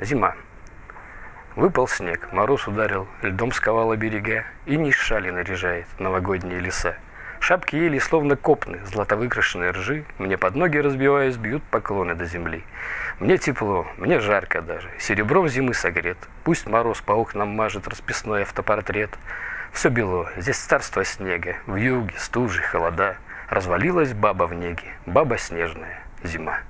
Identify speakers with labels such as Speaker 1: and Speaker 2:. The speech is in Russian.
Speaker 1: Зима. Выпал снег, мороз ударил, льдом сковала берега, И не шали наряжает новогодние леса. Шапки ели, словно копны, златовыкрашенные ржи, Мне под ноги разбиваясь, бьют поклоны до земли. Мне тепло, мне жарко даже, серебром зимы согрет, Пусть мороз по окнам мажет расписной автопортрет. Все бело, здесь царство снега, в юге, стужи, холода. Развалилась баба в неге, баба снежная, зима.